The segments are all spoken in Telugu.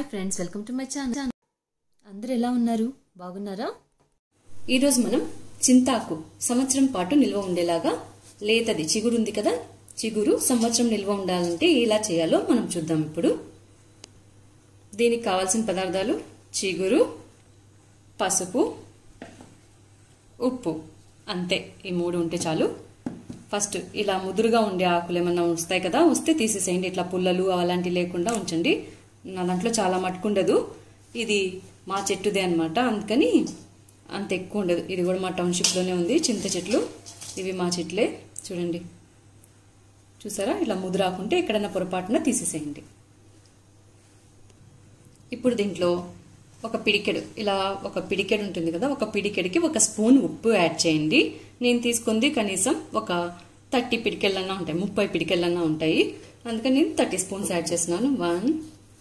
Hi friends welcome to my channel. అందరు ఎలా ఉన్నారు? బాగున్నారా? ఈరోజు మనం చింతాకు సంవత్సరం పాటు నిల్వ ఉండేలాగా లేతది చిగురు ఉంది కదా? చిగురు సంవత్సరం నిల్వ ఉండాలంటే ఎలా చేయాలో మనం చూద్దాం ఇప్పుడు. దీనికి కావాల్సిన పదార్థాలు చిగురు పసుపు ఉప్పు. అంతే ఈ మూడు ఉంటే చాలు. ఫస్ట్ ఇలా ముదురుగా ఉండే ఆకులు ఏమన్నా వస్తాయి కదా వస్తే తీసేసేయండి. ఇట్లా పుల్లలు అలాంటివి లేకుండా ఉంచండి. నా దాంట్లో చాలా మట్టుకుండదు. ఇది మా చెట్టుదే అనమాట అందుకని అంత ఎక్కువ ఉండదు ఇది కూడా మా టౌన్షిప్లోనే ఉంది చింత చెట్లు. ఇవి మా చెట్లే. చూడండి. చూసారా? ఇలా ముదురాకుంటే ఎక్కడైనా పొరపాటున తీసేసేయండి. ఇప్పుడు దీంట్లో ఒక పిడికెడు. ఇలా ఒక పిడికెడు ఉంటుంది కదా? ఒక పిడికెడికి ఒక స్పూన్ ఉప్పు యాడ్ చేయండి. నేను తీసుకుంది కనీసం ఒక థర్టీ పిడికెళ్ళన్నా ఉంటాయి. ముప్పై పిడికెళ్ళన్నా ఉంటాయి. అందుకని నేను థర్టీ స్పూన్స్ యాడ్ చేస్తున్నాను. వన్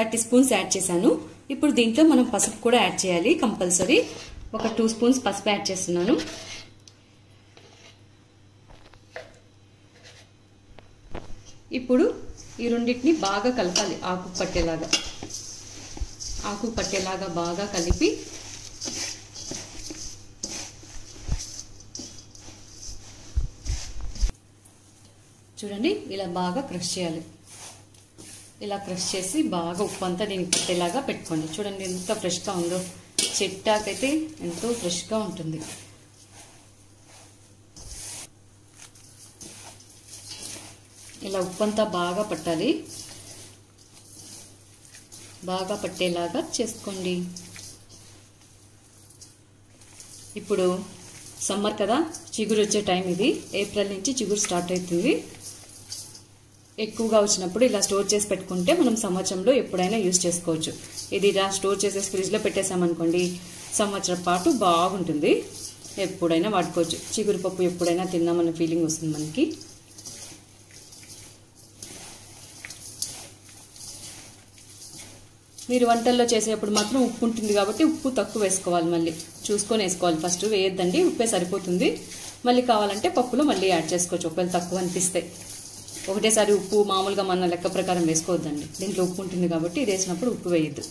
థర్టీ స్పూన్స్ యాడ్ చేశాను. ఇప్పుడు దీంట్లో మనం పసుపు కూడా యాడ్ చేయాలి కంపల్సరీ. ఒక టూ స్పూన్స్ పసుపు యాడ్ చేస్తున్నాను. ఇప్పుడు ఈ రెండింటిని బాగా కలపాలి ఆకు పట్టేలాగా. ఆకు పట్టేలాగా బాగా కలిపి చూడండి ఇలా బాగా క్రష్ చేయాలి. ఇలా క్రష్ చేసి బాగా ఉప్పు అంతా దీనికి పట్టేలాగా పెట్టుకోండి. చూడండి ఎంత ఫ్రెష్గా ఉందో. చెట్టాకైతే ఎంతో ఫ్రెష్గా ఉంటుంది. ఇలా ఉప్పు అంతా బాగా పట్టాలి. బాగా పట్టేలాగా చేసుకోండి. ఇప్పుడు సమ్మర్ కదా చిగురు వచ్చే టైం ఇది. ఏప్రిల్ నుంచి చిగురు స్టార్ట్ అవుతుంది. ఎక్కువగా వచ్చినప్పుడు ఇలా స్టోర్ చేసి పెట్టుకుంటే మనం సంవత్సరంలో ఎప్పుడైనా యూజ్ చేసుకోవచ్చు. ఇది ఇలా స్టోర్ చేసేసి ఫ్రిడ్జ్లో పెట్టేసామనుకోండి సంవత్సరం పాటు బాగుంటుంది. ఎప్పుడైనా వాడుకోవచ్చు. చిగురు పప్పు ఎప్పుడైనా తిన్నామన్న ఫీలింగ్ వస్తుంది మనకి. మీరు వంటల్లో చేసేటప్పుడు మాత్రం ఉప్పు ఉంటుంది కాబట్టి ఉప్పు తక్కువ వేసుకోవాలి మళ్ళీ. చూసుకొని వేసుకోవాలి. ఫస్ట్ వేయొద్దండి ఉప్పే సరిపోతుంది. మళ్ళీ కావాలంటే పప్పులో మళ్ళీ యాడ్ చేసుకోవచ్చు. ఒకవేళ తక్కువ అనిపిస్తే. ఒకటేసారి ఉప్పు మామూలుగా మన లెక్క ప్రకారం వేసుకోవద్దండి. దీంట్లో ఉప్పు ఉంటుంది కాబట్టి ఇది వేసినప్పుడు ఉప్పు వేయద్దు.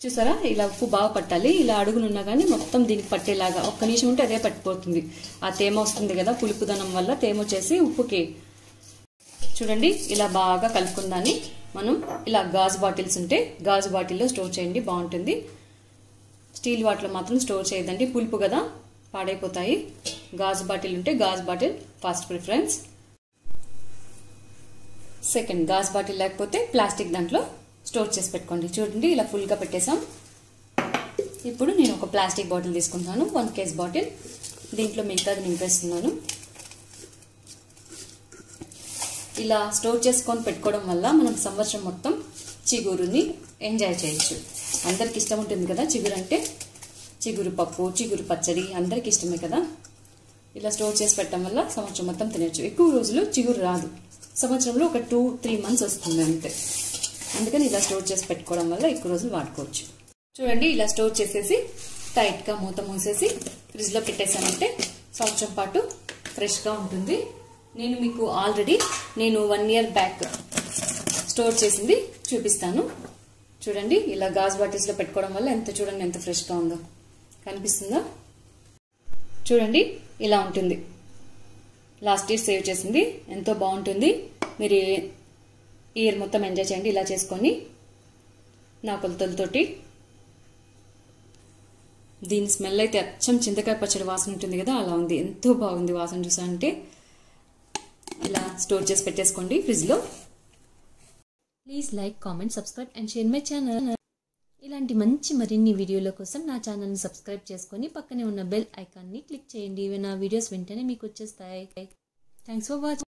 చూసారా? ఇలా ఉప్పు బాగా పట్టాలి. ఇలా అడుగునున్నా కానీ మొత్తం దీనికి పట్టేలాగా ఒక్క నిమిషం ఉంటే అదే పట్టిపోతుంది. ఆ తేమ వస్తుంది కదా పులుపుదనం వల్ల తేమ వచ్చేసి ఉప్పుకి. చూడండి ఇలా బాగా కలుపుకుందాన్ని మనం ఇలా గాజు బాటిల్స్ ఉంటే గాజు బాటిల్లో స్టోర్ చేయండి బాగుంటుంది. స్టీల్ వాటిలో మాత్రం స్టోర్ చేయదండి పులుపు కదా పాడైపోతాయి. గాజు బాటిల్ ఉంటే గాజు బాటిల్ ఫస్ట్ ప్రిఫరెన్స్. సెకండ్ గాజు బాటిల్ లేకపోతే ప్లాస్టిక్ దాంట్లో స్టోర్ చేసి పెట్టుకోండి. చూడండి ఇలా ఫుల్గా పెట్టేసాం ఇప్పుడు నేను ఒక ప్లాస్టిక్ బాటిల్ తీసుకుంటున్నాను వన్ కేజ్ బాటిల్. దీంట్లో మిగతాది నింపేస్తున్నాను. ఇలా స్టోర్ చేసుకొని పెట్టుకోవడం వల్ల మనం సంవత్సరం మొత్తం చిగురుని ఎంజాయ్ చేయొచ్చు. అందరికి ఇష్టం ఉంటుంది కదా చిగురు అంటే? చిగురు పప్పు చిగురు పచ్చడి అందరికి ఇష్టమే కదా? ఇలా స్టోర్ చేసి పెట్టడం వల్ల సంవత్సరం మొత్తం తినచ్చు. ఎక్కువ రోజులు చిగురు రాదు. సంవత్సరంలో ఒక టూ త్రీ మంత్స్ వస్తుంది అంతే. అందుకని ఇలా స్టోర్ చేసి పెట్టుకోవడం వల్ల ఎక్కువ రోజులు వాడుకోవచ్చు. చూడండి ఇలా స్టోర్ చేసేసి టైట్గా మూత మూసేసి ఫ్రిడ్జ్లో పెట్టేసామంటే సంవత్సరం పాటు ఫ్రెష్గా ఉంటుంది. నేను మీకు ఆల్రెడీ నేను వన్ ఇయర్ బ్యాక్ స్టోర్ చేసింది చూపిస్తాను. చూడండి ఇలా గాజు బాటిల్స్లో పెట్టుకోవడం వల్ల ఎంత చూడండి ఎంత ఫ్రెష్గా ఉందో. కనిపిస్తుందా? చూడండి. ఇలా ఉంటుంది. లాస్ట్ ఇయర్ సేవ్ చేసింది. ఎంతో బాగుంటుంది. మీరు ఇయర్ మొత్తం ఎంజాయ్ చేయండి. ఇలా చేసుకొని నా కొలతలతోటి దీని స్మెల్ అయితే అచ్చం చింతకాయ పచ్చడి వాసన ఉంటుంది కదా అలా ఉంది. ఎంతో బాగుంది వాసన చూసా అంటే. ఇలా స్టోర్ చేసి పెట్టేసుకోండి ఫ్రిడ్జ్లో. Please like comment subscribe and share my channel ఇలాంటి మంచి మరిన్ని వీడియోల కోసం నా ఛానల్ని సబ్స్క్రైబ్ చేసుకొని పక్కనే ఉన్న బెల్ ఐకాన్ని క్లిక్ చేయండి. ఇవి నా వీడియోస్ వెంటనే మీకు వచ్చేస్తాయి. Thanks for watching